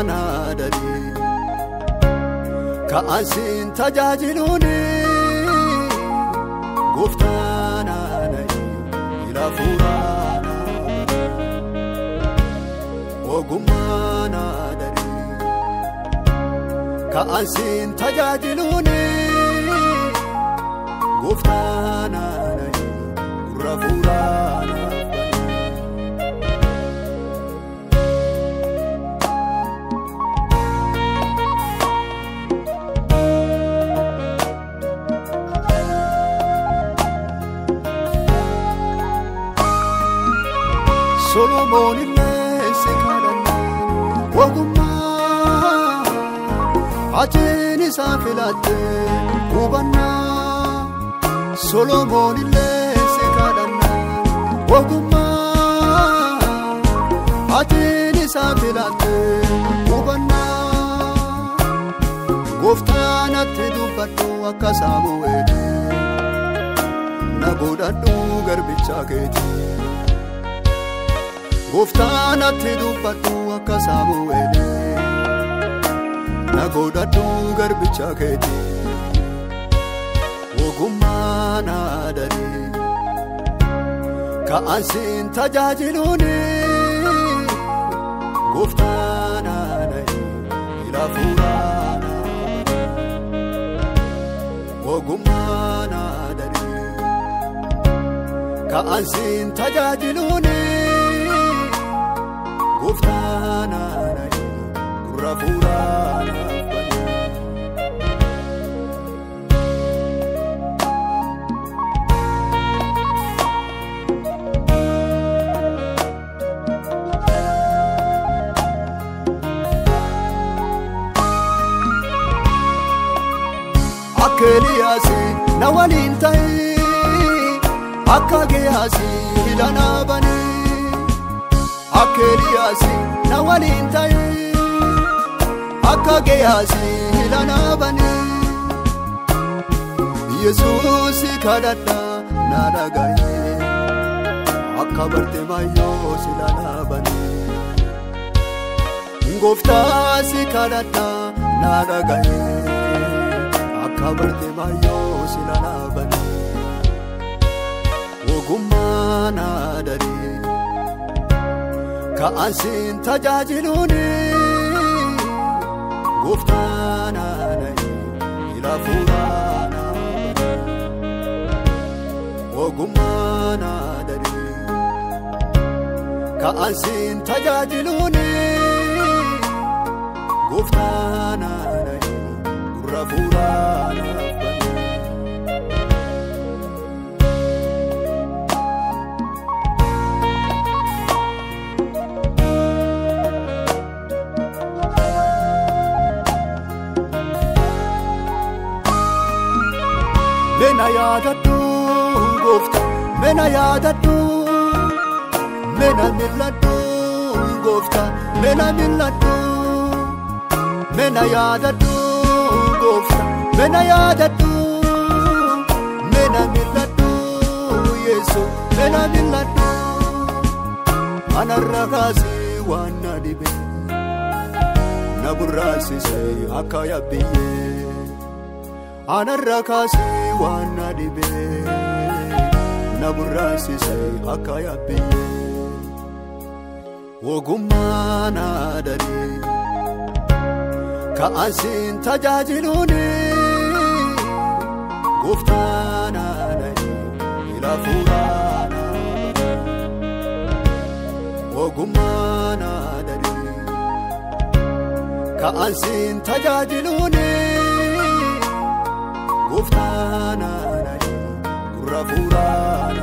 ogummaan aadanii ka'ansiin tajaajiluuni gooftaan aananii ilaafuudhaan ogummaan aadanii ka'ansiin tajaajiluuni gooftaan aananii gurra fuudhaan. Solomoon illee kadhannaa ogummaa achiin isaa filattee hubannaa Solomoon illee kadhannaa ogummaa achiin isaa filattee hubannaa gooftaan atti dubbadhu akka saamu'eeli na godhadhu garbicha keetii. Gooftaan atti dubbadhu akka saamu'eeli na godhadhu garbicha keetii ogummaan aadanii ka'ansiin tajaajiluuni gooftaan aananii ilaafuudhaan ogummaan aadanii ka'ansiin tajaajiluuni. Gooftaan aananii gurra fuudhaan Akka Eliyaasii na waliin ta'e akka Gehaazii hidhanaa banee. Akka Eliyaasi na waliin ta'e akka Gehaazii hidhanaa banee Yesuus kadhadha na dhaga'ee akka Bartimaayoo si hidhanaa banee Gooftaa si kadhadha na dhaga'ee akka Bartimaayoo si hidhanaa banee ogummaan aadanii. Ka'ansiin tajaajiluuni gooftaan aananii ilaafuudhaan ogummaan aadanii ka'ansiin tajaajiluuni gooftaan aananii yaadadhu goofta mena yaadadhu mena milladhu goofta mena milladhu mena yaadadhu goofta mena yaadadhu mena milladhu yesu. Mena milladhu anarra kaasee waan na dhibe na burraasise akka yabbiyyee. Anarra kaasee waan na dhibee na burraasisee akka yaabbiyee ogummaan aadanii ka'ansiin tajaajiluuni gooftaan aananii ilaafuudhaan ogummaan aadanii ka'ansiin tajaajiluuni. Gooftaan aananii gurra fuudhaan